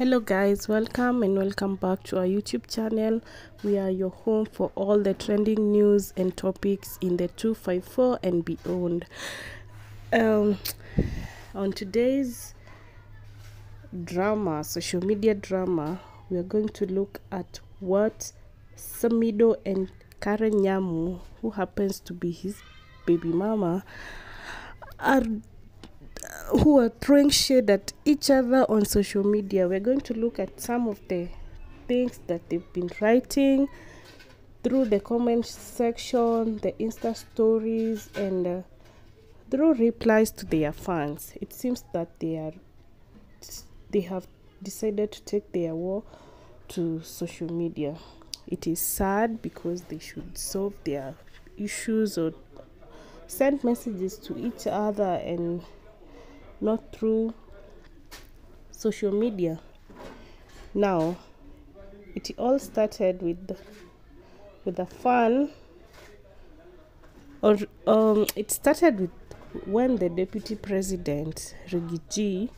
hello guys. Welcome and welcome back to our youtube channel. We are your home for all the trending news and topics in the 254 and beyond. Um on today's drama social media drama we are going to look at what samido and karen nyamu who happens to be his baby mama are who are throwing shade at each other on social media. We're going to look at some of the things that they've been writing through the comment section, the Insta stories, and uh, through replies to their fans. It seems that they are they have decided to take their war to social media. It is sad because they should solve their issues or send messages to each other and not through social media. Now, it all started with with a fun, or um, it started with when the deputy president Riggy G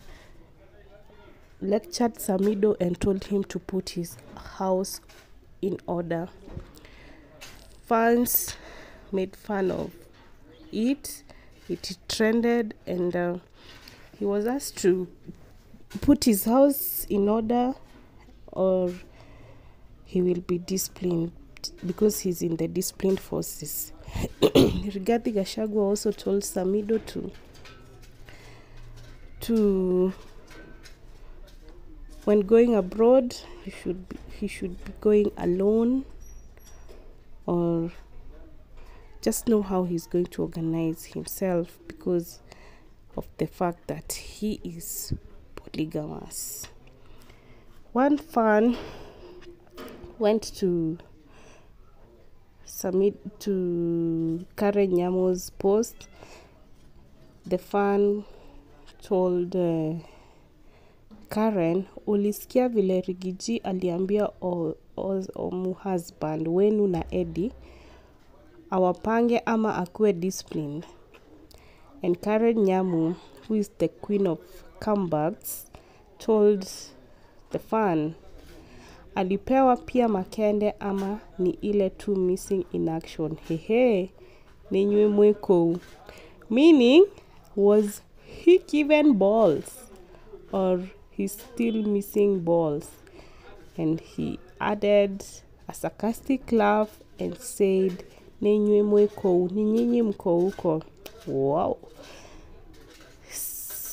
lectured Samido and told him to put his house in order. Fans made fun of it. It trended and. Uh, he was asked to put his house in order or he will be disciplined because he's in the disciplined forces. Rigathi Gachagua also told Samido to to when going abroad he should be, he should be going alone or just know how he's going to organize himself because of the fact that he is polygamous. One fan went to submit to Karen Nyamo's post. The fan told uh, Karen, ulisikia vile Rigiji aliambia Omu husband wenu na Eddie awapange ama akuwe disciplined and Karen Nyamu, who is the queen of comebacks, told the fan alipewa pia makende ama ni ile tu missing in action. Hehe ninywe mweko. Meaning was he given balls or he's still missing balls? And he added a sarcastic laugh and said ninywe mweko ni nyinyi mko huko wow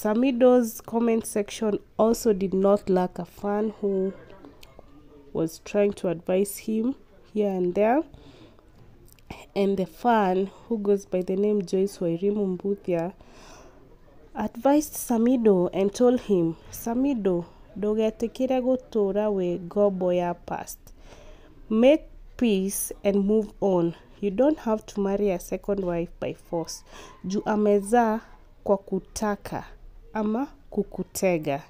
Samido's comment section also did not lack a fan who was trying to advise him here and there. And the fan, who goes by the name Joyce Wairimu Mbuthia, advised Samido and told him, Samido, ndũgetĩkĩre gũtũũra wĩ ngombo ya past. Make peace and move on. You don't have to marry a second wife by force. Juu amezaa kwa kutaka ama kukutega.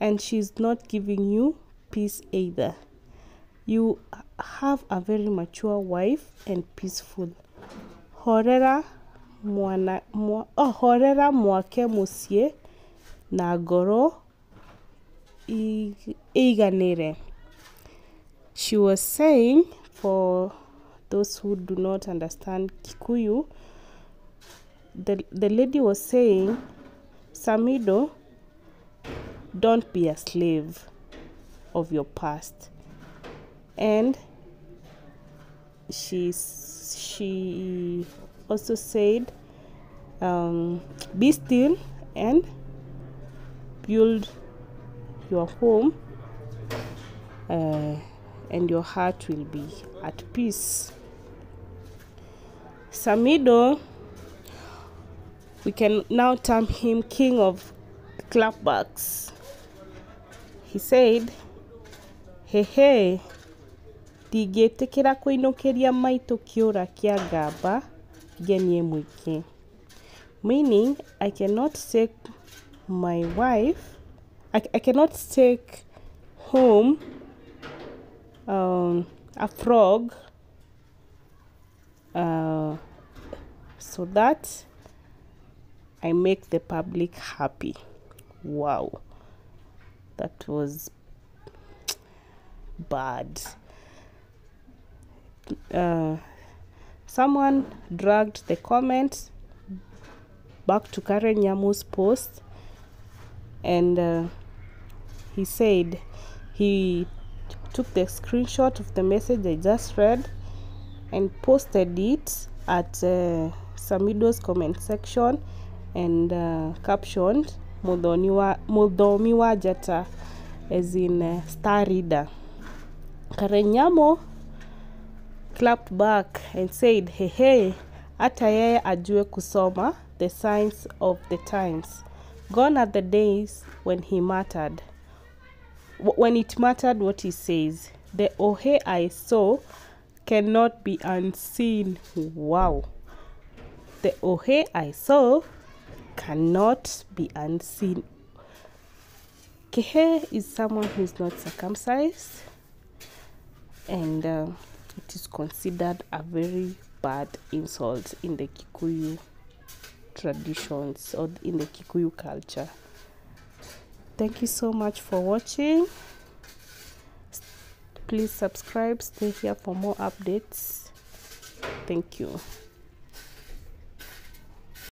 And she's not giving you peace either. You have a very mature wife and peaceful. Horera mwana mwa, oh, horera mwake musie na ngoro iganire she was saying for those who do not understand kikuyu the, the lady was saying Samido, don't be a slave of your past. And she she also said, um, be still and build your home, uh, and your heart will be at peace. Samido we can now term him king of clapbacks. He said, hehe, ndingĩtĩkĩra kũinũkĩria maitũ kĩũra kĩa ngamba ngenie mũingĩ meaning I cannot take my wife I, I cannot take home um, a frog uh, so that I make the public happy. Wow. that was bad. Uh, someone dragged the comment back to Karen Nyamu's post and uh, he said he took the screenshot of the message I just read and posted it at uh, Samido's comment section and uh, captioned Mudhomiwa Jata as in uh, star reader. Karenyamo clapped back and said, hey, hey, hata yeye ajue kusoma the signs of the times. Gone are the days when he mattered. When it mattered what he says. The ohe I saw cannot be unseen. Wow. The ohe I saw cannot be unseen. Kihii is someone who is not circumcised and uh, it is considered a very bad insult in the Kikuyu traditions or in the Kikuyu culture. Thank you so much for watching. Please subscribe, stay here for more updates. Thank you.